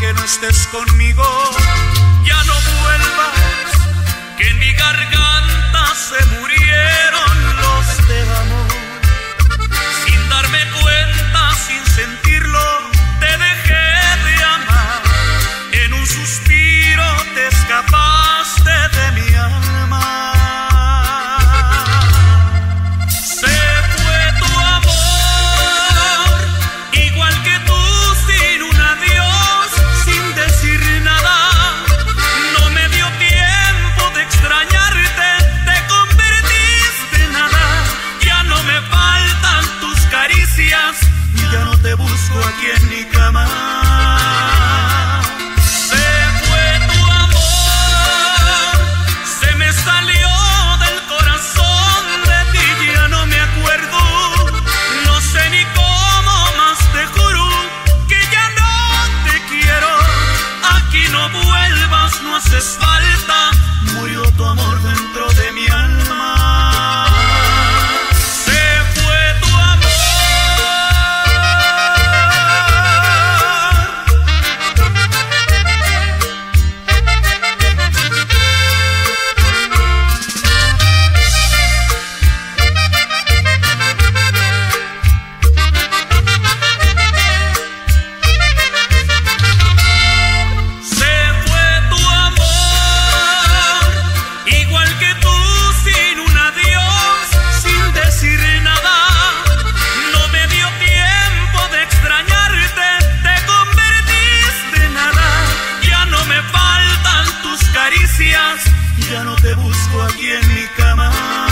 que no estés conmigo. busco a quien caricias, ya no te busco aquí en mi cama.